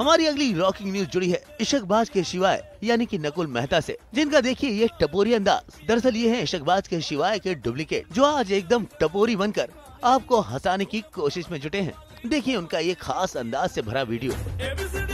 हमारी अगली rocking news जुड़ी है इशकबाज के शिवाय, यानी कि नकुल मेहता से, जिनका देखिए ये टपोरी अंदाज। दरअसल ये है इशकबाज के शिवाय के डुप्लीकेट, जो आज एकदम टपोरी बनकर आपको हंसाने की कोशिश में जुटे हैं। देखिए उनका ये खास अंदाज से भरा वीडियो।